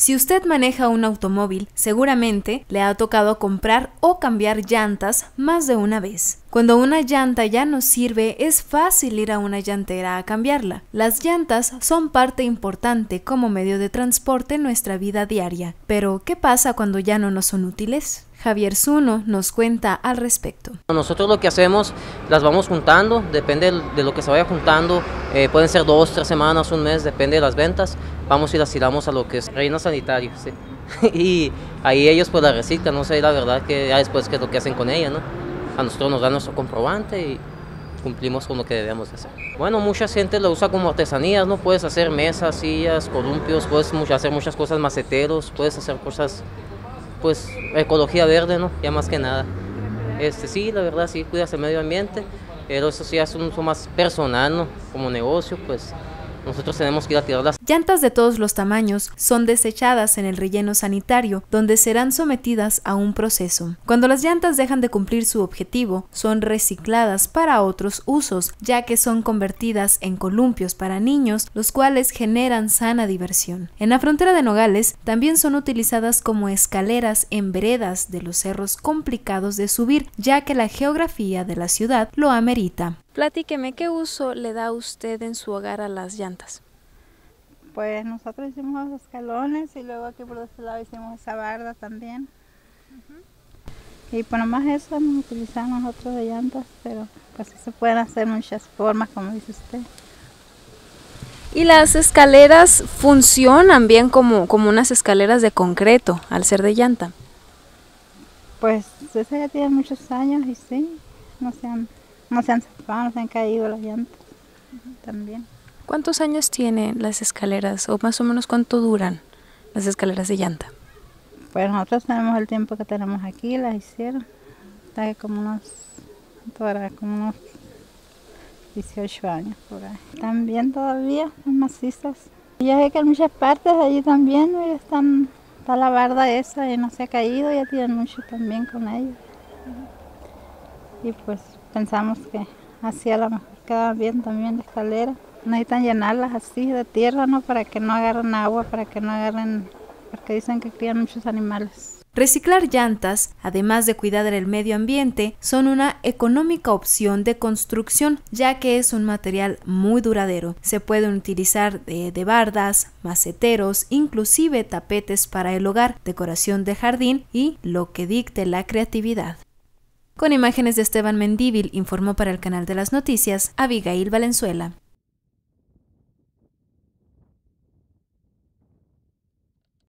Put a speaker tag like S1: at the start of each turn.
S1: Si usted maneja un automóvil, seguramente le ha tocado comprar o cambiar llantas más de una vez. Cuando una llanta ya no sirve, es fácil ir a una llantera a cambiarla. Las llantas son parte importante como medio de transporte en nuestra vida diaria. Pero, ¿qué pasa cuando ya no nos son útiles? Javier Zuno nos cuenta al respecto.
S2: Nosotros lo que hacemos, las vamos juntando, depende de lo que se vaya juntando, eh, pueden ser dos, tres semanas, un mes, depende de las ventas, vamos y las tiramos a lo que es reino sanitario, y ahí ellos pues la reciclan, no sé la verdad que ya después qué es lo que hacen con ella, ¿no? A nosotros nos dan nuestro comprobante y cumplimos con lo que debemos hacer. Bueno, mucha gente lo usa como artesanías, ¿no? Puedes hacer mesas, sillas, columpios, puedes hacer muchas cosas maceteros, puedes hacer cosas pues ecología verde, ¿no? Ya más que nada. Este, sí, la verdad, sí, cuidas el medio ambiente, pero eso sí es un uso más personal, ¿no? Como negocio, pues nosotros tenemos que ir a
S1: llantas de todos los tamaños son desechadas en el relleno sanitario, donde serán sometidas a un proceso. Cuando las llantas dejan de cumplir su objetivo, son recicladas para otros usos, ya que son convertidas en columpios para niños, los cuales generan sana diversión. En la frontera de Nogales también son utilizadas como escaleras en veredas de los cerros complicados de subir, ya que la geografía de la ciudad lo amerita. Platíqueme, ¿qué uso le da usted en su hogar a las llantas?
S3: Pues nosotros hicimos los escalones y luego aquí por este lado hicimos esa barda también. Y por más eso utilizamos nosotros de llantas, pero pues se pueden hacer muchas formas, como dice usted.
S1: ¿Y las escaleras funcionan bien como, como unas escaleras de concreto al ser de llanta?
S3: Pues esa ya tiene muchos años y sí, no se han no se han no se han caído las llantas también.
S1: ¿Cuántos años tienen las escaleras o más o menos cuánto duran las escaleras de llanta?
S3: Pues nosotros tenemos el tiempo que tenemos aquí, las hicieron. Está como unos, como unos 18 años por ahí. También todavía son macizas. Ya sé que en muchas partes de allí también están, está la barda esa y no se ha caído, ya tienen mucho también con ellos. Y pues pensamos que así a lo mejor queda bien también la escalera. Necesitan llenarlas así de tierra, ¿no? Para que no agarren agua, para que no agarren, porque dicen que crían muchos animales.
S1: Reciclar llantas, además de cuidar el medio ambiente, son una económica opción de construcción, ya que es un material muy duradero. Se pueden utilizar de, de, bardas, maceteros, inclusive tapetes para el hogar, decoración de jardín y lo que dicte la creatividad. Con imágenes de Esteban Mendíbil informó para el canal de las noticias Abigail Valenzuela.